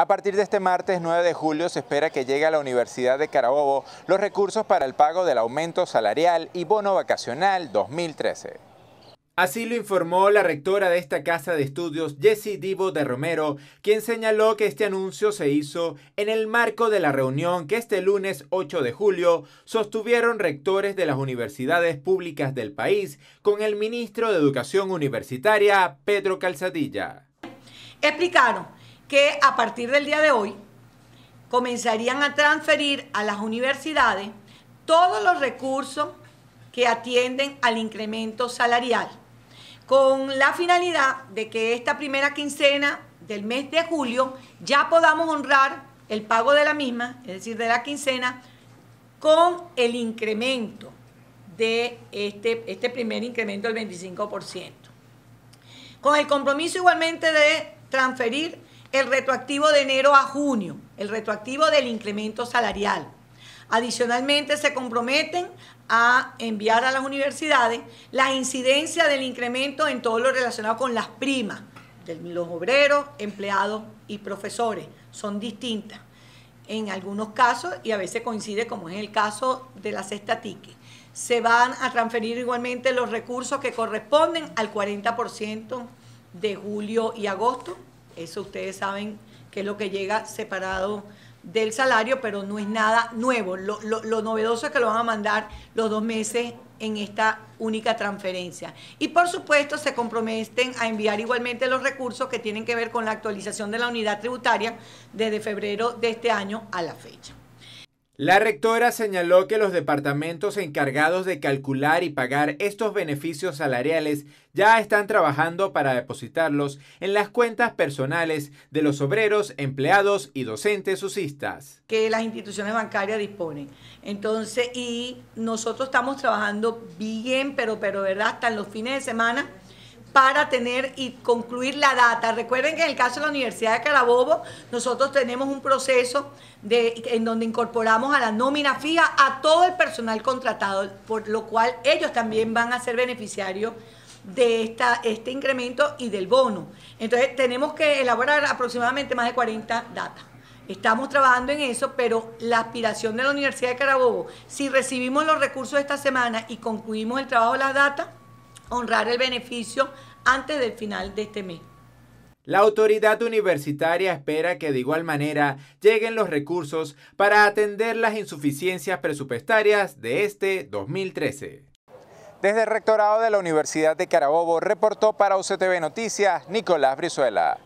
A partir de este martes 9 de julio se espera que llegue a la Universidad de Carabobo los recursos para el pago del aumento salarial y bono vacacional 2013. Así lo informó la rectora de esta casa de estudios, Jessie Divo de Romero, quien señaló que este anuncio se hizo en el marco de la reunión que este lunes 8 de julio sostuvieron rectores de las universidades públicas del país con el ministro de Educación Universitaria, Pedro Calzadilla. Explicaron que a partir del día de hoy comenzarían a transferir a las universidades todos los recursos que atienden al incremento salarial, con la finalidad de que esta primera quincena del mes de julio ya podamos honrar el pago de la misma, es decir, de la quincena, con el incremento de este, este primer incremento del 25%. Con el compromiso igualmente de transferir el retroactivo de enero a junio, el retroactivo del incremento salarial. Adicionalmente, se comprometen a enviar a las universidades la incidencia del incremento en todo lo relacionado con las primas de los obreros, empleados y profesores. Son distintas en algunos casos y a veces coincide, como es el caso de la cesta Se van a transferir igualmente los recursos que corresponden al 40% de julio y agosto eso ustedes saben que es lo que llega separado del salario, pero no es nada nuevo. Lo, novedoso es que lo van a mandar los dos meses en esta única transferencia. Y por supuesto se comprometen a enviar igualmente los recursos que tienen que ver con la actualización de la unidad tributaria desde febrero de este año a la fecha. La rectora señaló que los departamentos encargados de calcular y pagar estos beneficios salariales ya están trabajando para depositarlos en las cuentas personales de los obreros, empleados y docentes usistas. Que las instituciones bancarias disponen. Entonces, y nosotros estamos trabajando bien, pero, pero, ¿verdad? Hasta en los fines de semana para tener y concluir la data. Recuerden que en el caso de la Universidad de Carabobo, nosotros tenemos un proceso de, en donde incorporamos a la nómina fija a todo el personal contratado, por lo cual ellos también van a ser beneficiarios de esta, este incremento y del bono. Entonces tenemos que elaborar aproximadamente más de 40 datas. Estamos trabajando en eso, pero la aspiración de la Universidad de Carabobo, si recibimos los recursos esta semana y concluimos el trabajo de las datas, honrar el beneficio antes del final de este mes. La autoridad universitaria espera que de igual manera lleguen los recursos para atender las insuficiencias presupuestarias de este 2013. Desde el rectorado de la Universidad de Carabobo reportó para UCTV Noticias Nicolás Brizuela.